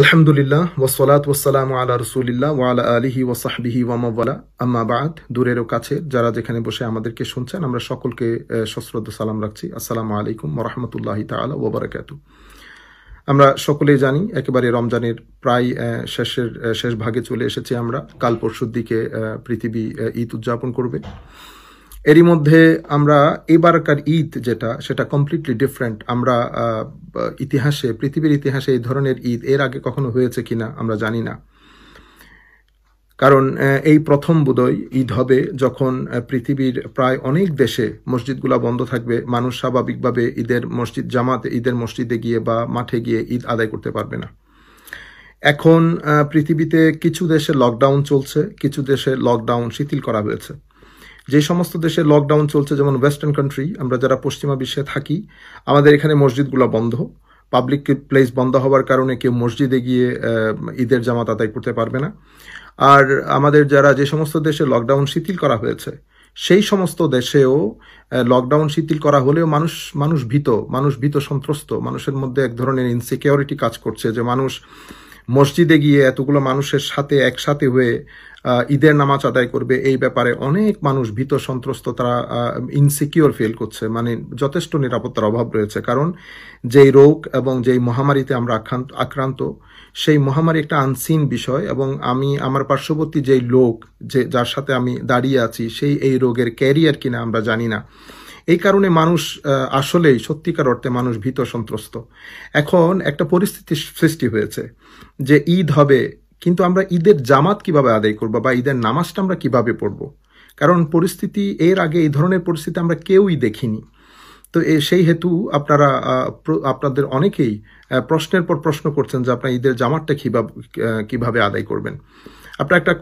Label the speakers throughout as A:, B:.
A: আলহামদুলিল্লাহ ওসলাত ওসালাম আলা রসুলিল্লাহ ওয়ালা আলিহি ওসাহবিহি ওয়ামাওয়ালা আম্মা বাদ, দূরের ও কাছে যারা যেখানে বসে আমাদেরকে শুনছেন, আমরা সকলকে সশ্রদ্ধ সালাম রাখছি। আসসালামু আলাইকুম রহমতুল্লাহ তালা ওবরাকাত আমরা সকলেই জানি, একেবারে রমজানের প্রায় শেষের শেষ ভাগে চলে এসেছি আমরা। কাল পরশুর দিকে পৃথিবী ঈদ উদযাপন করবে। এরই মধ্যে আমরা এবারকার ঈদ যেটা, সেটা কমপ্লিটলি ডিফারেন্ট আমরা ইতিহাসে, পৃথিবীর ইতিহাসে এই ধরনের ঈদ এর আগে কখনো হয়েছে কিনা আমরা জানি না। কারণ এই প্রথম বোধই ঈদ হবে যখন পৃথিবীর প্রায় অনেক দেশে মসজিদগুলো বন্ধ থাকবে। মানুষ স্বাভাবিকভাবে ঈদের মসজিদ, জামাতে, ঈদের মসজিদে গিয়ে বা মাঠে গিয়ে ঈদ আদায় করতে পারবে না। এখন পৃথিবীতে কিছু দেশে লকডাউন চলছে, কিছু দেশে লকডাউন শিথিল করা হয়েছে। যে সমস্ত দেশে লকডাউন চলছে, যেমন ওয়েস্টার্ন কান্ট্রি আমরা যারা পশ্চিমা বিশ্বে থাকি, আমাদের এখানে মসজিদগুলো বন্ধ। পাবলিক প্লেস বন্ধ হওয়ার কারণে কেউ মসজিদে গিয়ে ঈদের জামাত আদায় করতে পারবে না। আর আমাদের যারা যে সমস্ত দেশে লকডাউন শিথিল করা হয়েছে, সেই সমস্ত দেশেও লকডাউন শিথিল করা হলেও মানুষ মানুষ ভীত মানুষ ভীত সন্ত্রস্ত, মানুষের মধ্যে এক ধরনের ইনসিকিউরিটি কাজ করছে যে মানুষ মসজিদে গিয়ে এতগুলো মানুষের সাথে একসাথে হয়ে ঈদের নামাজ আদায় করবে, এই ব্যাপারে অনেক মানুষ ভীত সন্ত্রস্ত, তারা ইনসিকিওর ফিল করছে। মানে যথেষ্ট নিরাপত্তার অভাব রয়েছে। কারণ যেই রোগ এবং যেই মহামারীতে আমরা আক্রান্ত সেই মহামারী একটা আনসিন বিষয় এবং আমি, আমার পার্শ্ববর্তী যেই লোক যে, যার সাথে আমি দাঁড়িয়ে আছি, সেই এই রোগের ক্যারিয়ার কিনা আমরা জানি না। এই কারণে মানুষ আসলেই সত্যিকার অর্থে মানুষ ভীত সন্ত্রস্ত। এখন একটা পরিস্থিতি সৃষ্টি হয়েছে যে ঈদ হবে, কিন্তু আমরা ঈদের জামাত কীভাবে আদায় করব বা ঈদের নামাজটা আমরা কীভাবে পড়ব? কারণ পরিস্থিতি, এর আগে এই ধরনের পরিস্থিতি আমরা কেউই দেখিনি। তো সেই হেতু আপনারা আপনাদের অনেকেই প্রশ্নের পর প্রশ্ন করছেন যে আপনার ঈদের জামাতটা কীভাবে কীভাবে আদায় করবেন। আপনারা একটা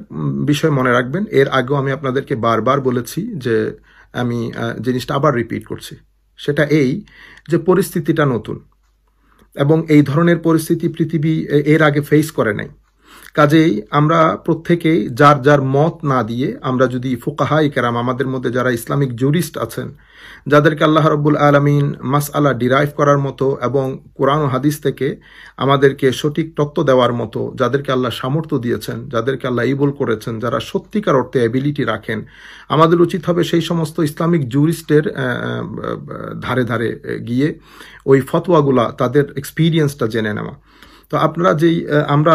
A: বিষয় মনে রাখবেন, এর আগেও আমি আপনাদেরকে বারবার বলেছি যে আমি জিনিসটা আবার রিপিট করছি। সেটা এই যে পরিস্থিতিটা নতুন এবং এই ধরনের পরিস্থিতি পৃথিবী এর আগে ফেস করে নাই। কাজেই আমরা প্রত্যেকেই যার যার মত না দিয়ে আমরা যদি ফোকাহাই কেরাম, আমাদের মধ্যে যারা ইসলামিক জুরিস্ট আছেন, যাদেরকে আল্লাহ রব্বুল আলমিন মাস আল্লাহ ডিরাইভ করার মতো এবং কোরআন হাদিস থেকে আমাদেরকে সঠিক তত্ত্ব দেওয়ার মতো, যাদেরকে আল্লাহ সামর্থ্য দিয়েছেন, যাদেরকে আল্লাহ ইবল করেছেন, যারা সত্যিকার অর্থে অ্যাবিলিটি রাখেন, আমাদের উচিত হবে সেই সমস্ত ইসলামিক জুরিস্টের ধারে ধারে গিয়ে ওই ফতোয়াগুলা, তাদের এক্সপিরিয়েন্সটা জেনে নেওয়া। তো আপনারা যেই আমরা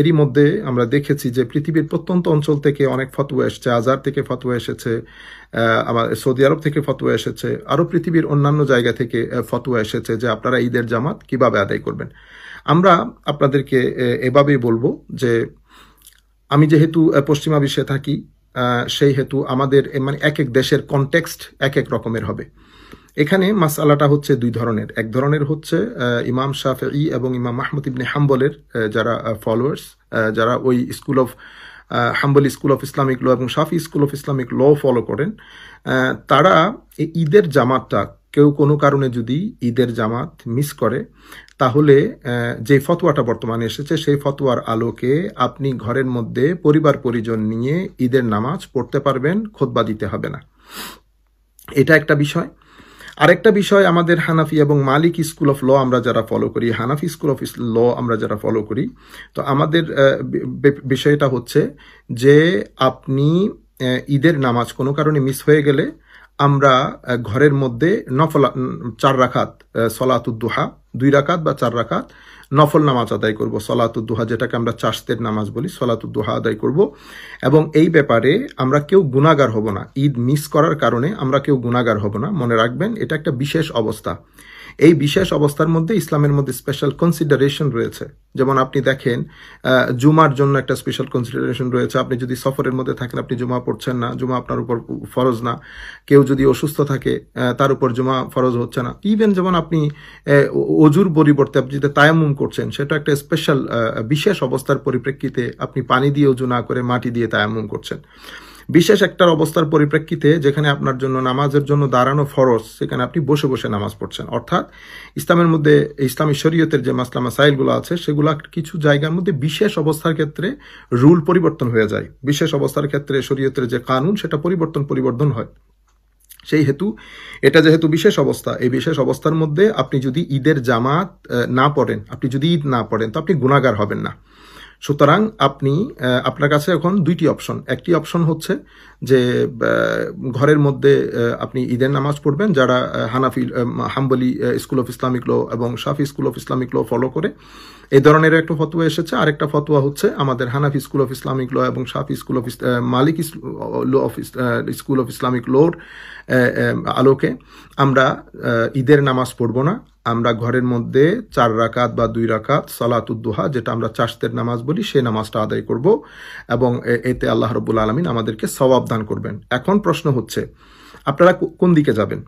A: এরই মধ্যে আমরা দেখেছি যে পৃথিবীর প্রত্যন্ত অঞ্চল থেকে অনেক ফতোয়া এসেছে আজার থেকে ফতোয়া এসেছে আমার সৌদি আরব থেকে ফতোয়া এসেছে, আরও পৃথিবীর অন্যান্য জায়গা থেকে ফতোয়া এসেছে যে আপনারা ঈদের জামাত কীভাবে আদায় করবেন। আমরা আপনাদেরকে এভাবেই বলব যে আমি যেহেতু পশ্চিমা বিশ্বে থাকি সেই হেতু আমাদের মানে এক এক দেশের কনটেক্সট এক এক রকমের হবে। এখানে মাসালাটা হচ্ছে দুই ধরনের। এক ধরনের হচ্ছে ইমাম শাফি এবং ইমাম মাহমুদ ইবনে হাম্বলের যারা ফলোয়ার্স যারা ওই school of Hanbal school of Islamic law এবং Shafi school of Islamic law follow করেন। তারা ঈদের জামাতটা কেউ কোনো কারণে যদি ঈদের জামাত মিস করে, তাহলে যে ফতোয়াটা বর্তমানে এসেছে, সেই ফতোয়ার আলোকে আপনি ঘরের মধ্যে পরিবার পরিজন নিয়ে ঈদের নামাজ পড়তে পারবেন, খোদবা দিতে হবে না। এটা একটা বিষয়। আরেকটা বিষয় আমাদের হানাফি এবং মালিক স্কুল অফ ল আমরা যারা ফলো করি, হানাফি স্কুল অফ ল আমরা যারা ফলো করি, তো আমাদের বিষয়টা হচ্ছে যে আপনি ঈদের নামাজ কোনো কারণে মিস হয়ে গেলে আমরা ঘরের মধ্যে নফলা চার রাখাত সলাতুদ্দোহা দুই রাকাত বা চার রাকাত নফল নামাজ আদায় করব, সলাতুদ্দোহা, যেটাকে আমরা চাষদের নামাজ বলি, সলাতুদ্দোহা আদায় করব। এবং এই ব্যাপারে আমরা কেউ গুণাগার হব না। ঈদ মিস করার কারণে আমরা কেউ গুণাগার হব না। মনে রাখবেন, এটা একটা বিশেষ অবস্থা। এই বিশেষ অবস্থার মধ্যে ইসলামের মধ্যে স্পেশাল কনসিডারেশন রয়েছে। যেমন আপনি দেখেন জুমার জন্য একটা স্পেশাল কনসিডারেশন রয়েছে। আপনি যদি সফরের মধ্যে থাকেন, আপনি জুমা পড়ছেন না, জুমা আপনার উপর ফরজ না। কেউ যদি অসুস্থ থাকে তার উপর জুমা ফরজ হচ্ছে না। ইভেন যেমন আপনি অজুর পরিবর্তে আপনি যদি তায়ামুম করছেন, সেটা একটা স্পেশাল বিশেষ অবস্থার পরিপ্রেক্ষিতে আপনি পানি দিয়ে অজু না করে মাটি দিয়ে তায়ামুম করছেন। বিশেষ একটা অবস্থার পরিপ্রেক্ষিতে যেখানে আপনার জন্য নামাজের জন্য দাঁড়ানো ফরজ, সেখানে আপনি বসে বসে নামাজ পড়ছেন। অর্থাৎ ইসলামের মধ্যে, ইসলামী শরীয়তের যে মাসলামা সাইলগুলো আছে, সেগুলো কিছু জায়গার মধ্যে বিশেষ অবস্থার ক্ষেত্রে রুল পরিবর্তন হয়ে যায়। বিশেষ অবস্থার ক্ষেত্রে শরীয়তের যে কানুন, সেটা পরিবর্তন পরিবর্তন হয়। সেই হেতু, এটা যেহেতু বিশেষ অবস্থা, এই বিশেষ অবস্থার মধ্যে আপনি যদি ঈদের জামাত না পড়েন, আপনি যদি ঈদ না পড়েন, তো আপনি গুণাগার হবেন না। সুতরাং আপনি আপনার কাছে এখন দুইটি অপশন। একটি অপশন হচ্ছে যে ঘরের মধ্যে আপনি ঈদের নামাজ পড়বেন, যারা Hanafi Hanbali school of Islamic law এবং Shafi school of Islamic law follow করে। এই ধরনের একটা ফতোয়া এসেছে। আরেকটা ফতোয়া হচ্ছে আমাদের Hanafi school of Islamic law এবং Shafi school of Malik school of Islamic লোর আলোকে আমরা ঈদের নামাজ পড়ব না। আমরা ঘরের মধ্যে চার রাকাত বা দুই রাকাত সালাতুদ্দোহা যেটা আমরা চাষদের নামাজ বলি, সেই নামাজটা আদায় করব এবং এতে আল্লাহ রব্বুল আলমিন আমাদেরকে সবাব দান করবেন। এখন প্রশ্ন হচ্ছে, আপনারা কোন দিকে যাবেন?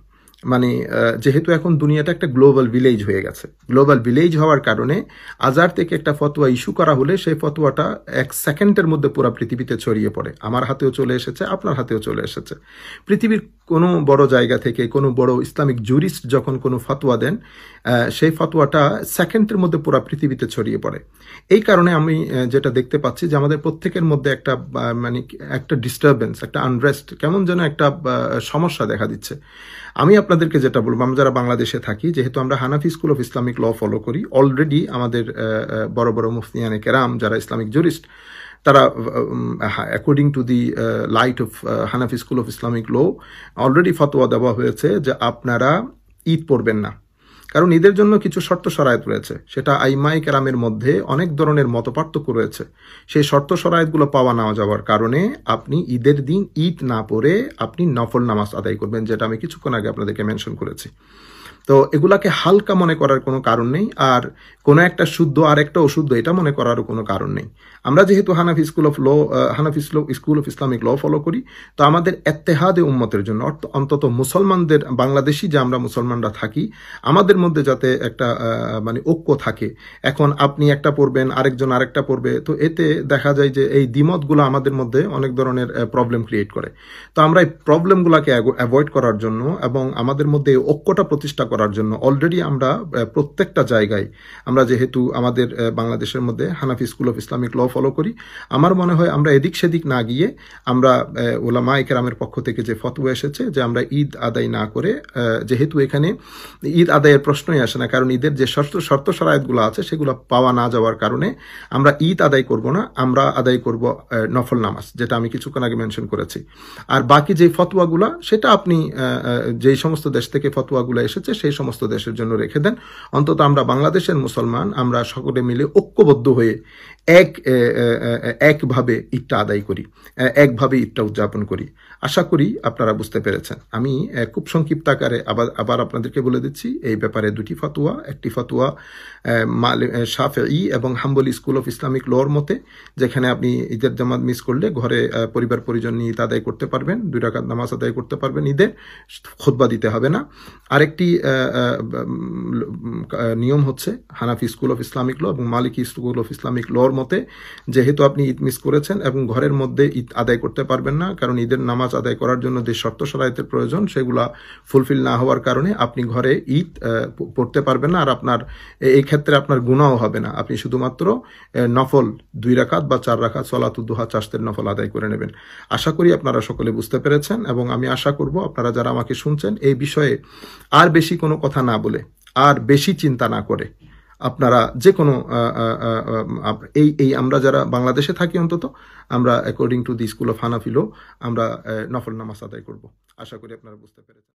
A: মানে যেহেতু এখন দুনিয়াটা একটা গ্লোবাল ভিলেজ হয়ে গেছে। গ্লোবাল ভিলেজ হওয়ার কারণে আজার থেকে একটা ফতোয়া ইস্যু করা হলে সেই ফতোয়াটা এক সেকেন্ডের মধ্যে পুরো পৃথিবীতে ছড়িয়ে পড়ে। আমার হাতেও চলে এসেছে, আপনার হাতেও চলে এসেছে। পৃথিবীর কোনো বড় জায়গা থেকে কোনো বড় ইসলামিক জুরিস্ট যখন কোনো ফতোয়া দেন সেই ফতোয়াটা সেকেন্ডের মধ্যে পুরো পৃথিবীতে ছড়িয়ে পড়ে। এই কারণে আমি যেটা দেখতে পাচ্ছি যে আমাদের প্রত্যেকের মধ্যে একটা মানে একটা ডিস্টারবেন্স একটা আনরেস্ট কেমন যেন একটা সমস্যা দেখা দিচ্ছে। আমি আপনাদেরকে যেটা বলব, আমরা যারা বাংলাদেশে থাকি, যেহেতু আমরা Hanafi school of Islamic law follow করি অলরেডি আমাদের বড় বড় মুফতিয়ানে কেরাম, যারা ইসলামিক জুরিস্ট তারা according to the light of Hanafi school of Islamic law already ফতোয়া দেওয়া হয়েছে যে আপনারা ঈদ পড়বেন না। কারণ ঈদের জন্য কিছু শর্ত সরায়ত রয়েছে। সেটা আইমাই কেরামের মধ্যে অনেক ধরনের মতপার্থক্য রয়েছে। সেই শর্ত সরায়তগুলো পাওয়া না যাওয়ার কারণে আপনি ঈদের দিন ঈদ না পড়ে আপনি নফল নামাজ আদায় করবেন, যেটা আমি কিছুক্ষণ আগে আপনাদেরকে মেনশন করেছি। তো এগুলাকে হালকা মনে করার কোনো কারণ নেই, আর কোনো একটা শুদ্ধ আর একটা অশুদ্ধ এটা মনে করারও কোনো কারণ নেই। আমরা যেহেতু Hanafi school of law Hanafi school of Islamic law follow করি, তো আমাদের এত্তেহাদে উম্মতের জন্য অন্তত মুসলমানদের, বাংলাদেশি যে আমরা মুসলমানরা থাকি, আমাদের মধ্যে যাতে একটা মানে ঐক্য থাকে, এখন আপনি একটা পড়বেন, আরেকজন আরেকটা পড়বে, তো এতে দেখা যায় যে এই দ্বিমতগুলো আমাদের মধ্যে অনেক ধরনের প্রবলেম ক্রিয়েট করে। তো আমরা এই প্রবলেমগুলোকে অ্যাভয়েড করার জন্য এবং আমাদের মধ্যে ঐক্যটা প্রতিষ্ঠা করার জন্য অলরেডি আমরা প্রত্যেকটা জায়গায় আমরা যেহেতু আমাদের বাংলাদেশের মধ্যে Hanafi school of Islamic law follow করি, আমার মনে হয় আমরা এদিক সেদিক না গিয়ে আমরা ওলামা একরামের পক্ষ থেকে যে ফতোয়া এসেছে যে আমরা ঈদ আদায় না করে যেহেতু এখানে ঈদ আদায়ের প্রশ্নই আসে না, কারণ ঈদের যে শর্ত শর্ত সরায়তগুলো আছে সেগুলো পাওয়া না যাওয়ার কারণে আমরা ঈদ আদায় করব না, আমরা আদায় করব নফল নামাজ, যেটা আমি কিছুক্ষণ আগে মেনশন করেছি। আর বাকি যে ফতোয়াগুলা, সেটা আপনি যেই সমস্ত দেশ থেকে ফতোয়াগুলো এসেছে সেই সমস্ত দেশের জন্য রেখে দেন। অন্তত আমরা বাংলাদেশের মুসলমান, আমরা সকলে মিলে ঐক্যবদ্ধ হয়ে এক একভাবে ঈদটা আদায় করি একভাবে ঈদটা উদযাপন করি। আশা করি আপনারা বুঝতে পেরেছেন। আমি খুব সংক্ষিপ্ত আকারে আবার আবার আপনাদেরকে বলে দিচ্ছি, এই ব্যাপারে দুটি ফতোয়া। একটি ফতোয়া ই এবং হাম্বলি স্কুল অফ ইসলামিক লর মতে, যেখানে আপনি ঈদের জামাত মিস করলে ঘরে পরিবার পরিজন নিয়ে ঈদ আদায় করতে পারবেন, দুই রাকাত নামাজ আদায় করতে পারবেন ঈদের খোদবা দিতে হবে না। আরেকটি নিয়ম হচ্ছে Hanafi school of Islamic law এবং মালিকি স্কুল অফ ইসলামিক লর মতে, যেহেতু আপনি ঈদ মিস করেছেন এবং ঘরের মধ্যে ঈদ আদায় করতে পারবেন না, কারণ ঈদের নামাজ আদায় করার জন্য যে শর্ত সরাইতের প্রয়োজন, সেগুলা ফুলফিল না হওয়ার কারণে আপনি ঘরে ঈদ পড়তে পারবেন না, আর আপনার এই ক্ষেত্রে আপনার গুণাও হবে না। আপনি শুধুমাত্র নফল দুই রাখাত বা চার রাকাত সলাতুদ্দোহা চাষতের নফল আদায় করে নেবেন। আশা করি আপনারা সকলে বুঝতে পেরেছেন এবং আমি আশা করব আপনারা যারা আমাকে শুনছেন এই বিষয়ে আর বেশি কোনো কথা না বলে, আর বেশি চিন্তা না করে। আপনারা যে কোনো এই এই আমরা যারা বাংলাদেশে থাকি অন্তত, আমরা according to the school of Hanafi law আমরা নফল নামাজ আদায় করব। আশা করি আপনারা বুঝতে পেরেছেন।